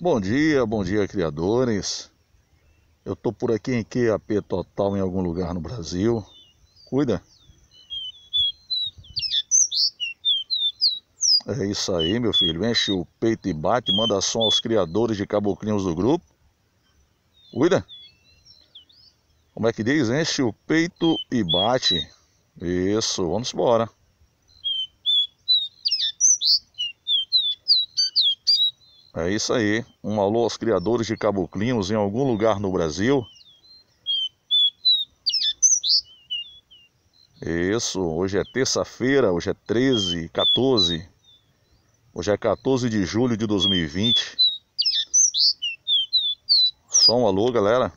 Bom dia, bom dia, criadores. Eu tô por aqui em QAP total em algum lugar no Brasil. Cuida. É isso aí, meu filho. Enche o peito e bate, manda som aos criadores de caboclinhos do grupo. Cuida. Como é que diz? Enche o peito e bate. Isso, vamos embora. É isso aí. Um alô aos criadores de caboclinhos em algum lugar no Brasil. Isso, hoje é terça-feira, hoje é 13, 14. Hoje é 14 de julho de 2020. Só um alô, galera.